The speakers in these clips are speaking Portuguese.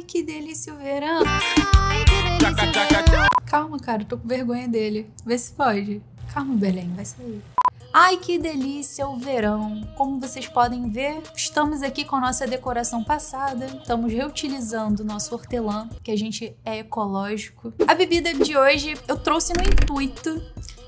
Ai, que delícia o verão. Calma, cara, tô com vergonha dele. Vê se pode. Calma, Belém, vai sair. Ai, que delícia o verão! Como vocês podem ver, estamos aqui com a nossa decoração passada, estamos reutilizando nosso hortelã, que a gente é ecológico. A bebida de hoje eu trouxe no intuito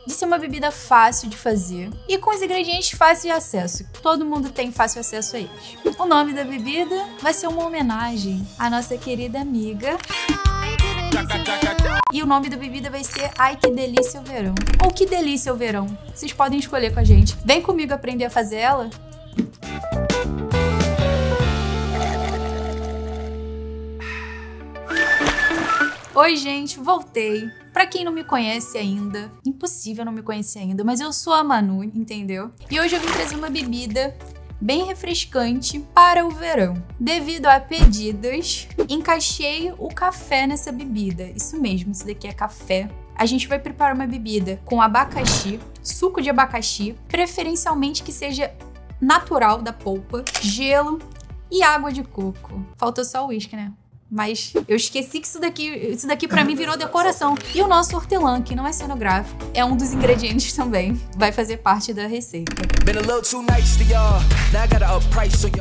de ser uma bebida fácil de fazer e com os ingredientes fáceis de acesso. Todo mundo tem fácil acesso a eles. O nome da bebida vai ser uma homenagem à nossa querida amiga. E o nome da bebida vai ser Ai que delícia o verão. Ou que delícia o verão. Vocês podem escolher com a gente. Vem comigo aprender a fazer ela? Oi, gente, voltei. Pra quem não me conhece ainda, impossível não me conhecer ainda, mas eu sou a Manu, entendeu? E hoje eu vim trazer uma bebida bem refrescante para o verão. Devido a pedidos, encaixei o café nessa bebida. Isso mesmo, isso daqui é café. A gente vai preparar uma bebida com abacaxi, suco de abacaxi, preferencialmente que seja natural da polpa, gelo e água de coco. Faltou só o uísque, né? Mas eu esqueci que isso daqui, isso daqui para mim virou decoração. E o nosso hortelã, que não é cenográfico, é um dos ingredientes também. Vai fazer parte da receita.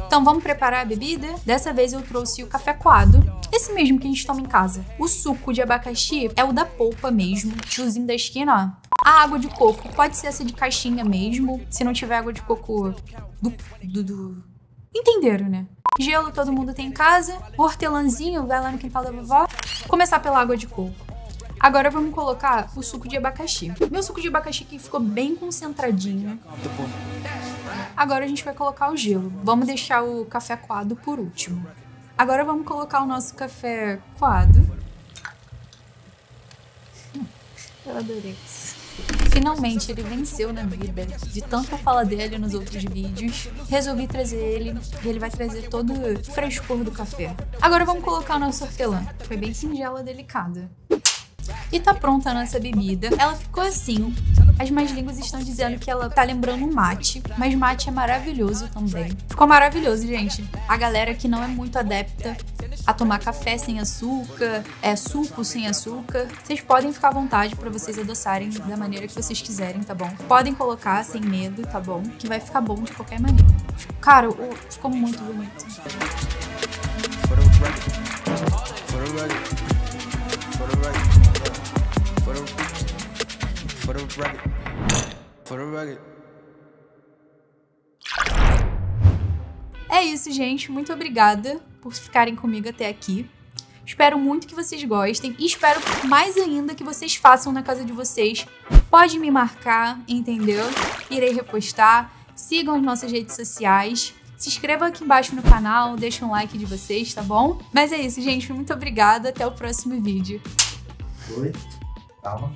Então vamos preparar a bebida? Dessa vez eu trouxe o café coado. Esse mesmo que a gente toma em casa. O suco de abacaxi é o da polpa mesmo. Tiozinho da esquina, ó. A água de coco pode ser essa de caixinha mesmo. Se não tiver água de coco do, do, do... Entenderam, né? Gelo todo mundo tem em casa. Hortelãzinho vai lá no quintal da vovó. Começar pela água de coco. Agora vamos colocar o suco de abacaxi. Meu suco de abacaxi aqui ficou bem concentradinho. Agora a gente vai colocar o gelo. Vamos deixar o café coado por último. Agora vamos colocar o nosso café coado. Eu adorei isso. Finalmente ele venceu na vida. De tanto falar dele nos outros vídeos, resolvi trazer ele e ele vai trazer todo o frescor do café. Agora vamos colocar o nosso hortelã. Foi bem singela, delicada. E tá pronta a nossa bebida. Ela ficou assim. As mais línguas estão dizendo que ela tá lembrando mate, mas mate é maravilhoso também. Ficou maravilhoso, gente. A galera que não é muito adepta a tomar café sem açúcar, é suco sem açúcar, vocês podem ficar à vontade para vocês adoçarem da maneira que vocês quiserem, tá bom? Podem colocar sem medo, tá bom? Que vai ficar bom de qualquer maneira. Cara, o, ficou muito bonito. É isso, gente. Muito obrigada por ficarem comigo até aqui. Espero muito que vocês gostem e espero mais ainda que vocês façam na casa de vocês. Pode me marcar, entendeu? Irei repostar. Sigam as nossas redes sociais. Se inscrevam aqui embaixo no canal, deixem um like de vocês, tá bom? Mas é isso, gente. Muito obrigada. Até o próximo vídeo. Oi. Calma.